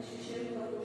relationship